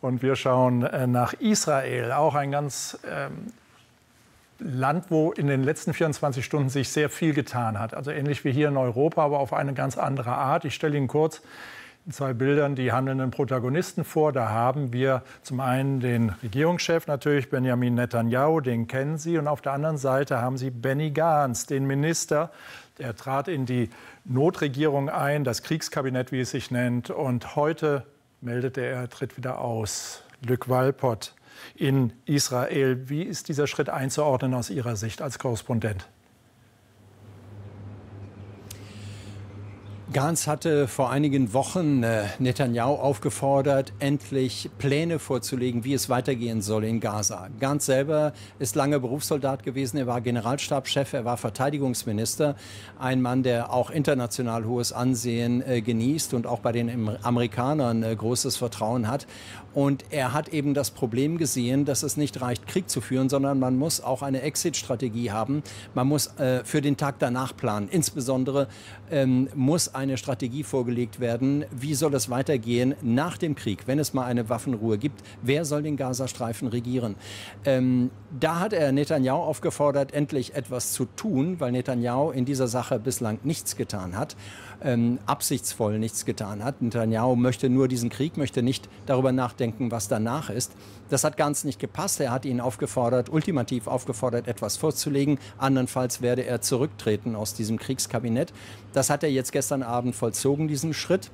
Und wir schauen äh, nach Israel, auch ein ganz ähm, Land, wo in den letzten 24 Stunden sich sehr viel getan hat. Also ähnlich wie hier in Europa, aber auf eine ganz andere Art. Ich stelle Ihnen kurz in zwei Bildern die handelnden Protagonisten vor. Da haben wir zum einen den Regierungschef natürlich, Benjamin Netanyahu, den kennen Sie. Und auf der anderen Seite haben Sie Benny Gantz, den Minister. Der trat in die Notregierung ein, das Kriegskabinett, wie es sich nennt. Und heute meldete er, tritt wieder aus. Luc Walpott in Israel. Wie ist dieser Schritt einzuordnen aus Ihrer Sicht als Korrespondent? Gantz hatte vor einigen Wochen äh, Netanyahu aufgefordert, endlich Pläne vorzulegen, wie es weitergehen soll in Gaza. Gantz selber ist lange Berufssoldat gewesen, er war Generalstabschef, er war Verteidigungsminister, ein Mann, der auch international hohes Ansehen äh, genießt und auch bei den Amerikanern äh, großes Vertrauen hat. Und er hat eben das Problem gesehen, dass es nicht reicht, Krieg zu führen, sondern man muss auch eine Exit-Strategie haben. Man muss für den Tag danach planen. Insbesondere ähm, muss eine Strategie vorgelegt werden, wie soll es weitergehen nach dem Krieg, wenn es mal eine Waffenruhe gibt. Wer soll den Gazastreifen regieren? Ähm, da hat er Netanyahu aufgefordert, endlich etwas zu tun, weil Netanyahu in dieser Sache bislang nichts getan hat, ähm, absichtsvoll nichts getan hat. Netanyahu möchte nur diesen Krieg, möchte nicht darüber nachdenken, was danach ist. Das hat ganz nicht gepasst. Er hat ihn aufgefordert, ultimativ aufgefordert, etwas vorzulegen. Andernfalls werde er zurücktreten aus diesem Kriegskabinett. Das hat er jetzt gestern Abend vollzogen, diesen Schritt.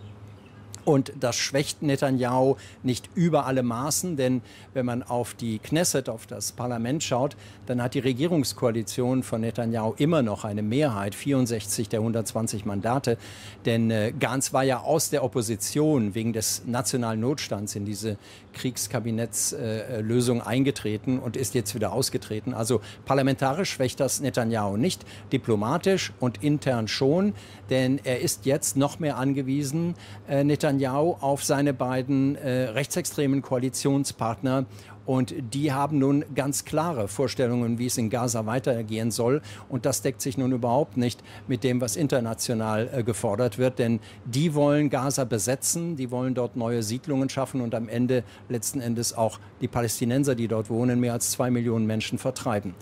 Und das schwächt Netanyahu nicht über alle Maßen, denn wenn man auf die Knesset, auf das Parlament schaut, dann hat die Regierungskoalition von Netanyahu immer noch eine Mehrheit, 64 der 120 Mandate. Denn äh, Gantz war ja aus der Opposition wegen des nationalen Notstands in diese Kriegskabinettslösung äh, eingetreten und ist jetzt wieder ausgetreten. Also parlamentarisch schwächt das Netanyahu nicht, diplomatisch und intern schon, denn er ist jetzt noch mehr angewiesen, äh, Netanyahu Netanyahu auf seine beiden äh, rechtsextremen Koalitionspartner. Und die haben nun ganz klare Vorstellungen, wie es in Gaza weitergehen soll. Und das deckt sich nun überhaupt nicht mit dem, was international äh, gefordert wird. Denn die wollen Gaza besetzen, die wollen dort neue Siedlungen schaffen und am Ende letzten Endes auch die Palästinenser, die dort wohnen, mehr als zwei Millionen Menschen vertreiben.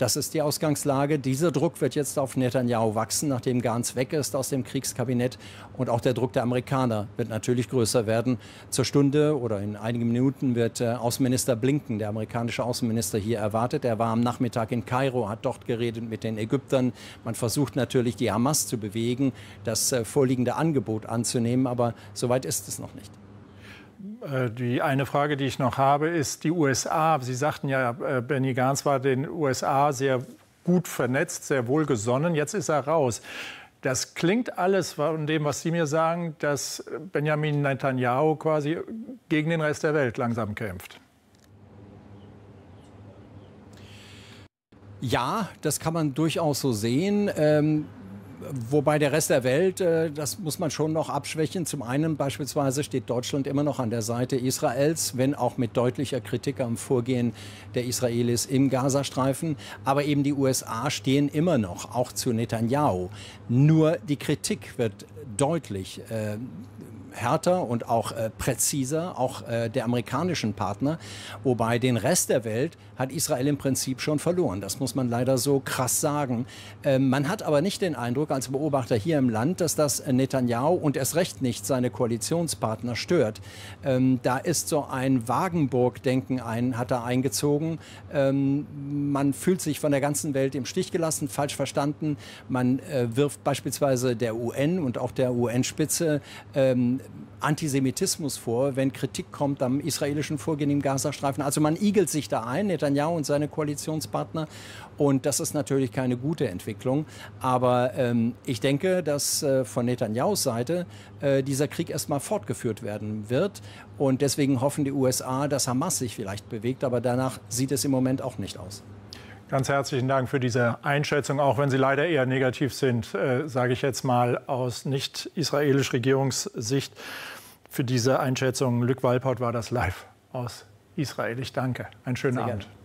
Das ist die Ausgangslage. Dieser Druck wird jetzt auf Netanyahu wachsen, nachdem Gantz weg ist aus dem Kriegskabinett. Und auch der Druck der Amerikaner wird natürlich größer werden. Zur Stunde oder in einigen Minuten wird äh, Außenminister Blinken, der amerikanische Außenminister, hier erwartet. Er war am Nachmittag in Kairo, hat dort geredet mit den Ägyptern. Man versucht natürlich, die Hamas zu bewegen, das äh, vorliegende Angebot anzunehmen. Aber soweit ist es noch nicht. Äh, die eine Frage, die ich noch habe, ist die USA. Sie sagten ja, äh, Benny Gantz war den USA sehr gut vernetzt, sehr wohlgesonnen. Jetzt ist er raus. Das klingt alles von dem, was Sie mir sagen, dass Benjamin Netanyahu quasi gegen den Rest der Welt langsam kämpft. Ja, das kann man durchaus so sehen. Ähm Wobei der Rest der Welt, äh, das muss man schon noch abschwächen. Zum einen beispielsweise steht Deutschland immer noch an der Seite Israels, wenn auch mit deutlicher Kritik am Vorgehen der Israelis im Gazastreifen. Aber eben die USA stehen immer noch, auch zu Netanyahu. Nur die Kritik wird deutlich äh, härter und auch äh, präziser, auch äh, der amerikanischen Partner. Wobei den Rest der Welt hat Israel im Prinzip schon verloren. Das muss man leider so krass sagen. Ähm, man hat aber nicht den Eindruck als Beobachter hier im Land, dass das Netanyahu und erst recht nicht seine Koalitionspartner stört. Ähm, da ist so ein Wagenburg-Denken ein, hat er eingezogen. Ähm, man fühlt sich von der ganzen Welt im Stich gelassen, falsch verstanden. Man äh, wirft beispielsweise der UN und auch der UN-Spitze ähm, Antisemitismus vor, wenn Kritik kommt am israelischen Vorgehen im Gazastreifen. Also man igelt sich da ein, Netanyahu und seine Koalitionspartner. Und das ist natürlich keine gute Entwicklung. Aber ähm, ich denke, dass äh, von Netanyahus Seite äh, dieser Krieg erstmal fortgeführt werden wird. Und deswegen hoffen die USA, dass Hamas sich vielleicht bewegt. Aber danach sieht es im Moment auch nicht aus. Ganz herzlichen Dank für diese Einschätzung, auch wenn sie leider eher negativ sind, äh, sage ich jetzt mal aus nicht-israelisch Regierungssicht. Für diese Einschätzung, Lück Walport war das live aus Israel. Ich danke. Einen schönen Sehr Abend. Gerne.